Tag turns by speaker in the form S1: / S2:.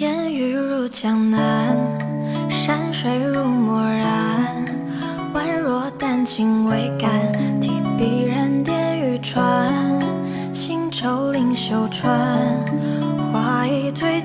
S1: 烟雨入江南，山水如墨染，宛若丹青未干，提笔然点欲穿，行舟临秀川，画一推。